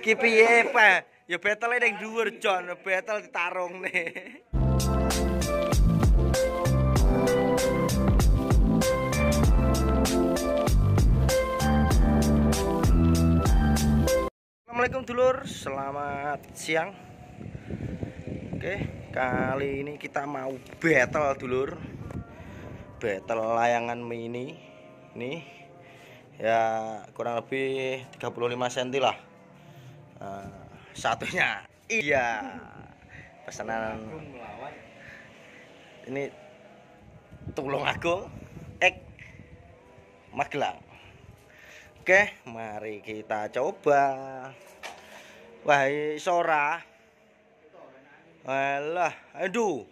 Ki piye, Pak? Ya battle ning dhuwur, Jon. Battle ditarungne. Assalamualaikum dulur, selamat siang. Oke, kali ini kita mau battle dulur. Battle layangan mini. Nih. Ya, kurang lebih 35 cm lah. Eh, satunya iya. Pesanan ini tulung aku ek Magelang. Oke, mari kita coba. Wah, sora. Alah, aduh.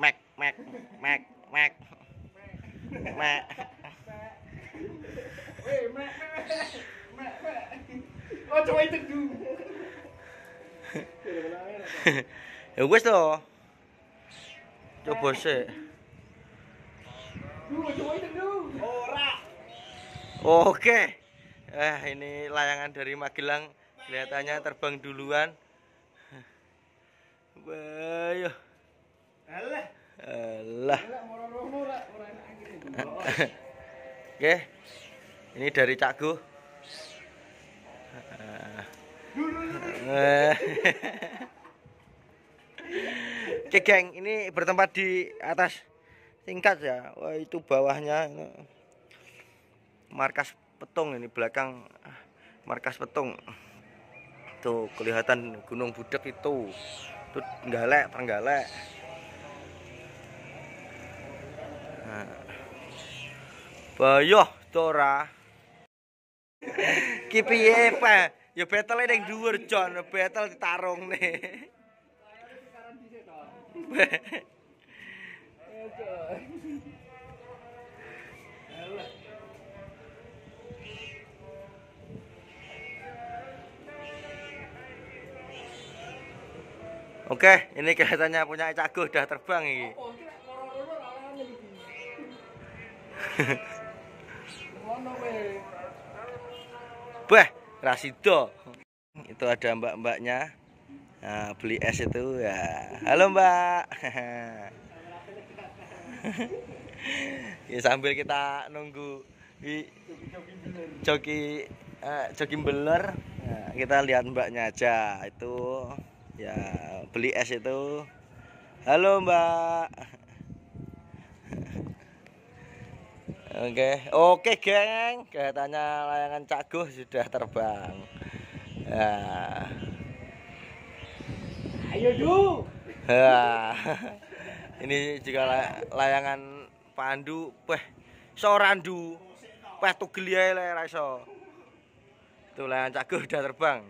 Mek, mek. Weh, mek, mek, mek, mek. Oh, coba itu dulu. Ya wis to. Coba sih. Oke. Eh, ini layangan dari Magelang kelihatannya terbang duluan. Bayo. Alah. Alah. Alah. Oke. Ini dari Cak Gu. Dulu. Eh. Oke, geng, ini bertempat di atas tingkat ya. Wah, itu bawahnya ini markas petung ini belakang markas petung. Tuh, kelihatan Gunung Budek itu. Trenggalek, Trenggalek. Nah. Bayoh, Tora. Ki piye, Pak? Ya battle ning dhuwur, Jon. Battle ditarungne. Oke, ini kelihatannya punya Cago udah terbang ini. Bah, Rasido. Itu ada mbak-mbaknya. Nah, beli es itu ya. Halo Mbak. ya sambil kita nunggu di joki eh, joki beler. Nah, kita lihat mbaknya aja itu ya beli es itu. Halo Mbak. Oke, oke geng, kelihatannya layangan caguh sudah terbang. Nah, Ayo, Du. nah. ini juga la- layangan pandu, weh, sorandu, weh tuh gelia le raiso. Tuh layangan caguh udah terbang.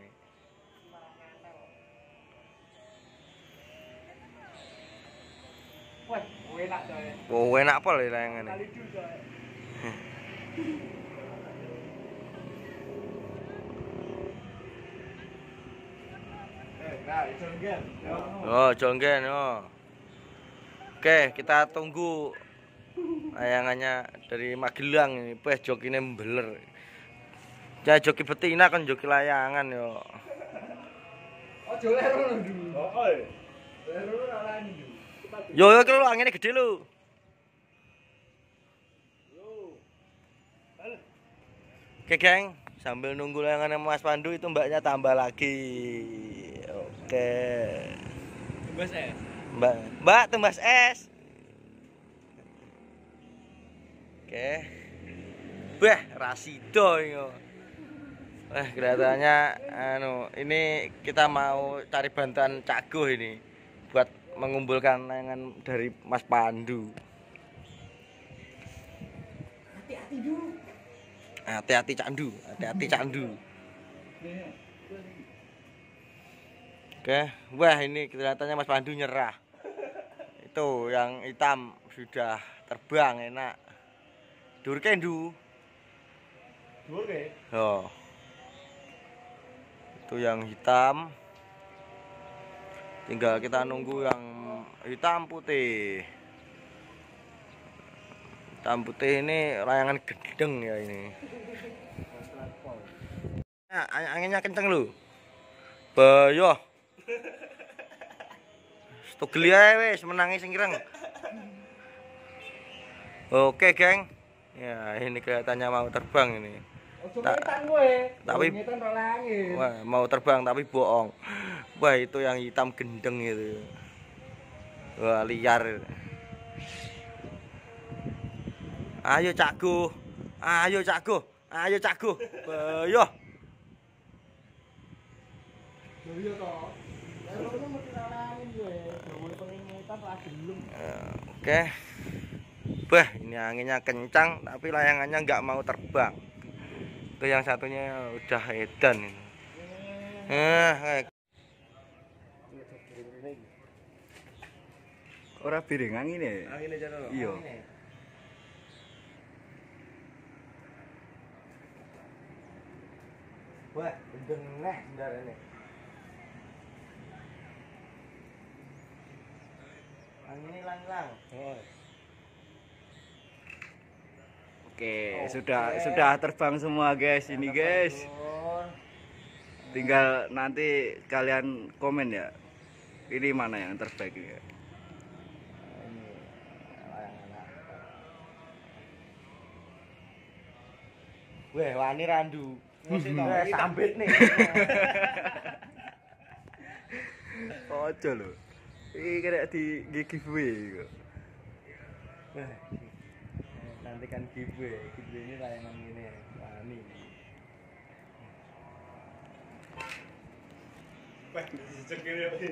Wah, enak coy. Oh, enak apa le layangan ini? Oh, jonggen, oh. Oke, kita tunggu layangannya dari Magelang ini. Weh, jokinya membeler. Ya joki betina kan joki layangan yo. Oh, joleh rono Du. Oh, oh. Lero ora lani Du. Yo yo kalau anginnya gede lu. Oke geng, sambil nunggu layangan Mas Pandu itu mbaknya tambah lagi. Oke. Bos eh. Mbak, Mbak tumbas es. Oke. Beh, Rasido ini. Eh, kelihatannya anu, ini kita mau cari bantuan Caguh ini buat mengumpulkan layangan dari Mas Pandu. Hati-hati candu, hati-hati candu. Oke, wah ini kelihatannya Mas Pandu nyerah. Itu yang hitam sudah terbang enak. Dur kendu. Ke? Oh. Itu yang hitam. Tinggal kita nunggu yang hitam putih. Hitam putih ini layangan gedeng ya ini. Nah, ang- anginnya kenceng lu. Bayo. Stugeli ae wis menangi sing ireng. Oke, geng. Ya, ini kelihatannya mau terbang ini. Kowe. tapi-. Wah, mau terbang tapi bohong. Wah, itu yang hitam gendeng itu. Wah, liar. Tok langit kowe. Gawe pengen ngetan ra gelem. Oke. Bah, ini anginnya kencang tapi layangannya nggak mau terbang. Itu yang satunya udah edan ini. Eh, eh. Ora piring angine. Anginnya jangan Iya. Wah, gendeng neh bentar ini. Anginnya hilang-hilang. Oke, Oke. sudah sudah terbang semua guys ini guys. Tinggal nanti kalian komen ya. Ini mana yang terbaik ya? Ini Weh, wani randu. Mesti to, Weh, iki sambit nih. Ojo lho. Iki kena di giveaway kok. Weh, nanti kan giveaway. Giveaway ini layangan ini. Wani.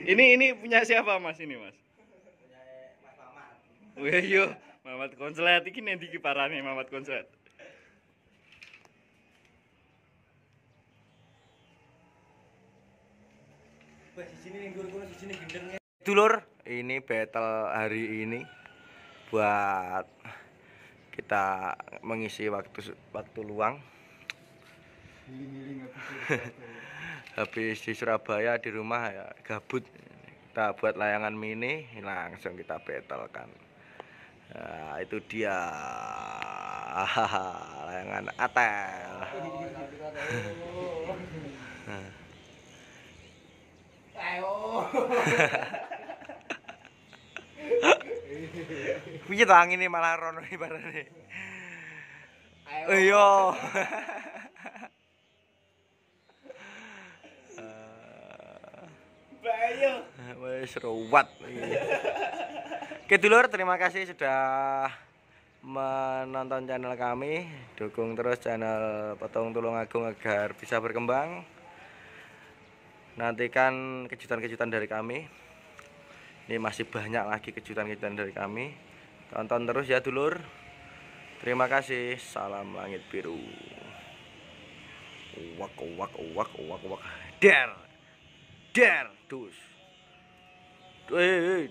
Ini ini punya siapa Mas ini Mas? Mas Mamat. Wih yo, Mamat Konslet iki nanti iki parane Mamat Konslet. Weh, di sini ning guru di sini gendengnya. Dulur, ini battle hari ini buat kita mengisi waktu waktu luang. Habis di Surabaya di rumah ya gabut. Kita buat layangan mini langsung kita battle kan nah, itu dia. Layangan atel piye to angine malah rono ibarane Ayo. iya Bayo. wis ruwat iki. Oke dulur, terima kasih sudah menonton channel kami. Dukung terus channel Petung Tulung Agung agar bisa berkembang. Nantikan kejutan-kejutan dari kami. Ini masih banyak lagi kejutan-kejutan dari kami. Tonton terus ya dulur. Terima kasih. Salam langit biru. Wak wak wak wak wak. Der. Der dus. Eh,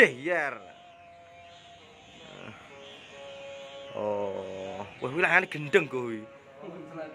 der. Oh, wah wilangane gendeng. Konslet